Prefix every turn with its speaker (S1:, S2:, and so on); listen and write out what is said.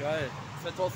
S1: Geil. 2000